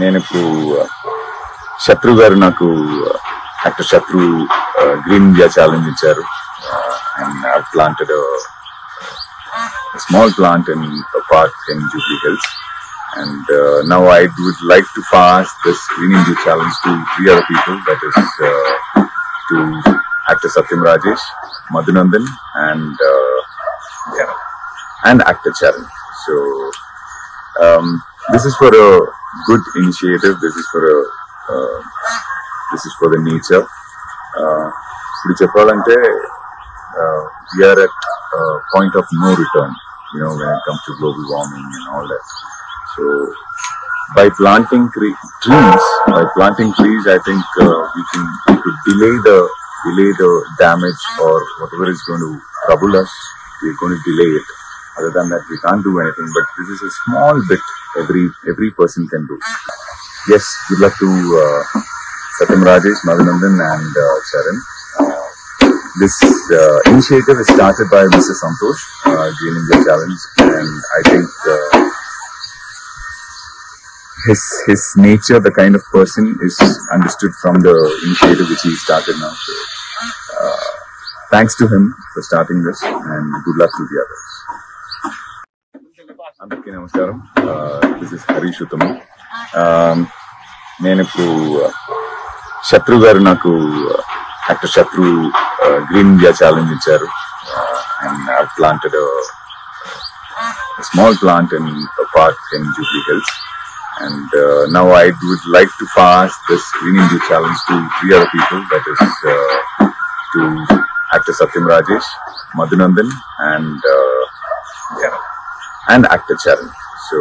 నేను ఇప్పుడు శత్రు గారు నాకు actor Shatru green India challenge ఇచ్చారు and I planted small plant in park in Jubilee Hills and uh, now I would like to pass this Green India challenge to three other people. That is uh, to actor Satyam Rajesh, Madhunandan, and uh, Charan, and actor Charan. So um, this is for a good initiative. This is for a uh, this is for the nature. Uh, ఇప్పుడు చెప్పాలంటే we are at point of no return you know when it comes to global warming and all that so by planting cre- trees, by planting trees, I think uh, we can we could delay the delay the damage or whatever is going to trouble us. We're going to delay it. Other than that, we can't do anything. But this is a small bit every every person can do. Yes, good luck to uh, Satyam Rajesh, Madhunandan, and uh, Charan. Uh, this uh, initiative is started by Mr. Santosh, uh, India Challenge, and I think. Uh, his his nature, the kind of person, is understood from the initiative which he started now. So, uh, thanks to him for starting this, and good luck to the others. అందరికీ నమస్కారం. This is Harish Uttam నేను ఇప్పుడు శత్రు గారు నాకు actor Shatru green India challenge ఇచ్చారు. And I planted small plant in park in Jubilee Hills and now I would like to pass this green India challenge to three other people that is to actor Satyam Rajesh Madhunandan and and uh, Charan, and actor Charan. So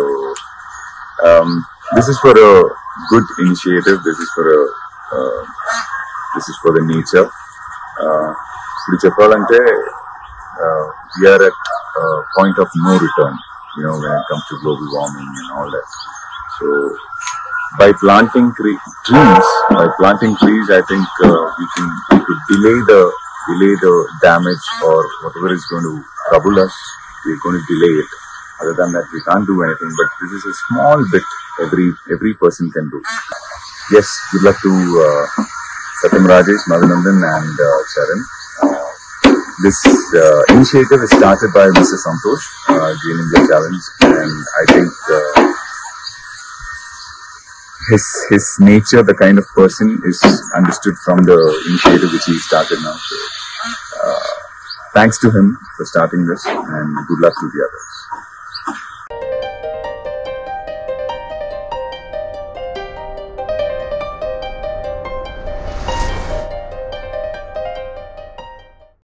um, this is for a good initiative. This is for a uh, this is for the nature. ఇప్పుడు చెప్పాలంటే we are at point of no return you know when it comes to global warming and all that so by planting cre- trees, by planting trees, I think uh, we can we could delay the delay the damage or whatever is going to trouble us. We're going to delay it. Other than that, we can't do anything. But this is a small bit every every person can do. Yes, good luck to uh, Satyam Rajesh, Madhunandan, and uh, Charan. Uh, this uh, initiative is started by Mr. Santosh, uh, India Challenge, and I think. Uh, his his nature, the kind of person, is understood from the initiative which he started now. So, uh, thanks to him for starting this, and good luck to the others.